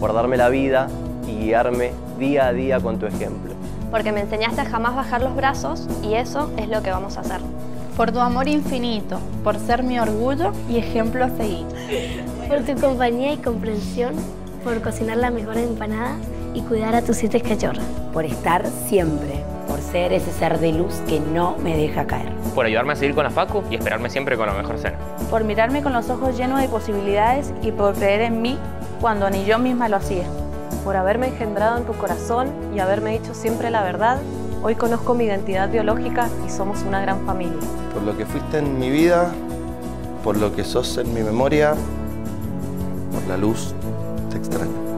por darme la vida y guiarme día a día con tu ejemplo. Porque me enseñaste a jamás bajar los brazos y eso es lo que vamos a hacer. Por tu amor infinito, por ser mi orgullo y ejemplo a seguir. Por tu compañía y comprensión, por cocinar las mejores empanadas y cuidar a tus siete cachorros. Por estar siempre, por ser ese ser de luz que no me deja caer. Por ayudarme a seguir con la facu y esperarme siempre con la mejor cena. Por mirarme con los ojos llenos de posibilidades y por creer en mí cuando ni yo misma lo hacía. Por haberme engendrado en tu corazón y haberme dicho siempre la verdad, hoy conozco mi identidad biológica y somos una gran familia. Por lo que fuiste en mi vida, por lo que sos en mi memoria, por la luz, te extraño.